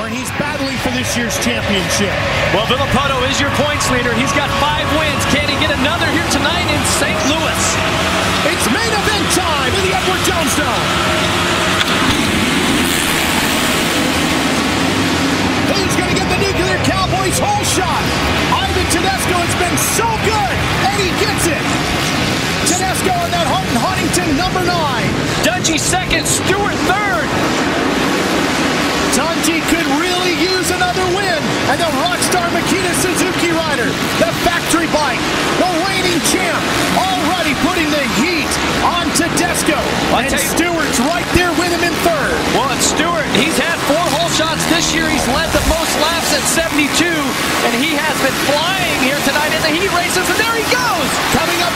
where he's battling for this year's championship. Well, Villopoto is your points leader. He's got five wins. Can he get another here tonight in St. Louis? It's main event time in the Edward Jones Dome. Who's going to get the nuclear Cowboys hole shot? Ivan Tedesco has been so good, and he gets it. Tedesco on that Huntington number nine. Dungey second, Stewart third. Dungey could really use another win. And the Rockstar Makita Suzuki rider, the factory bike, the reigning champ, already putting the heat on Tedesco. I'll and Stewart's right there with him in third. Well, it's Stewart. He's had four hole shots this year. He's led the most laps at 72, and he has been flying here tonight in the heat races, and there he goes. Coming up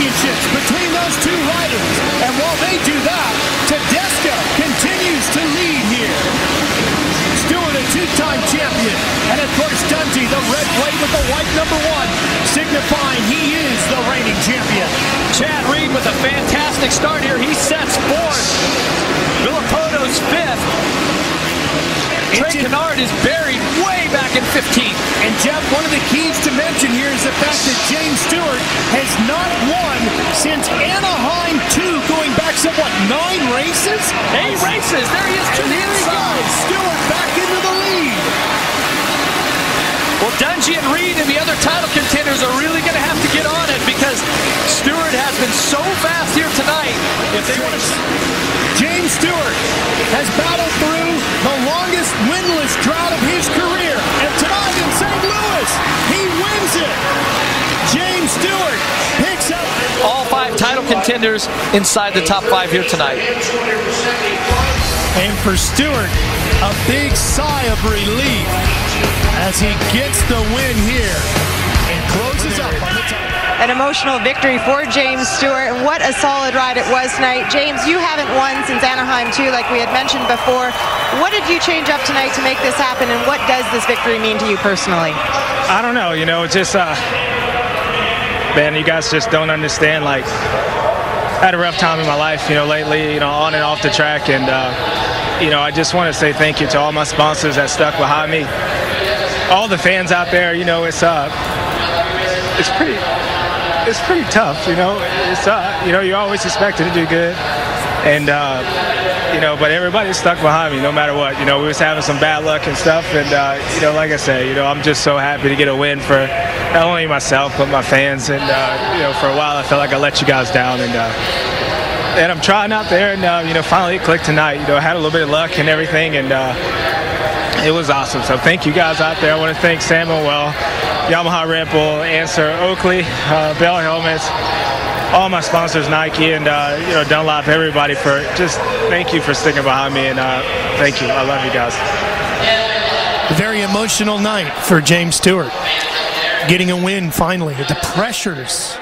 championships between those two riders. And while they do that, Tedesco continues to lead here. Stewart, a two-time champion. And of course, Dungey, the red plate with the white number one, signifying he is the reigning champion. Chad Reed with a fantastic start here. He sets fourth. Villopoto's fifth. Trey Canard is buried way back in 15th. And Jeff, one of the keys to mention here is the fact that James Stewart has not won since Anaheim 2, going back some, what, nine races? Eight races. There he is to And the inside. Stewart back into the lead. Well, Dungey and Reed and the other title contenders are really going to have to get on it because Stewart has been so fast here tonight. If they want to James Stewart has battled through the longest winless drought of his career. And tonight in St. Louis, he wins it. James Stewart picks up all five title contenders inside the top five here tonight. And for Stewart, a big sigh of relief as he gets the win here and closes up on the top. An emotional victory for James Stewart, and what a solid ride it was tonight. James, you haven't won since Anaheim 2, like we had mentioned before. What did you change up tonight to make this happen, and what does this victory mean to you personally? I don't know, you know, just, uh, man, you guys just don't understand. Like, I had a rough time in my life, you know, lately, you know, on and off the track. And, uh, you know, I just want to say thank you to all my sponsors that stuck behind me. All the fans out there, you know, it's, uh, it's pretty, it's pretty tough, you know. It's, uh, you know, you're always expected to do good. And, uh, you know, but everybody stuck behind me no matter what. You know, we was having some bad luck and stuff, and uh, you know, like I said, you know, I'm just so happy to get a win for not only myself but my fans. And uh, you know, for a while I felt like I let you guys down, and uh, and I'm trying out there, and uh, you know, finally it clicked tonight. You know, I had a little bit of luck and everything, and uh, it was awesome. So thank you guys out there. I want to thank San Manuel, Yamaha Red Bull, Answer, Oakley, uh, Bell Helmets all my sponsors, Nike and uh, you know Dunlop, everybody for just thank you for sticking behind me and uh, thank you. I love you guys. Very emotional night for James Stewart. Getting a win finally. The pressures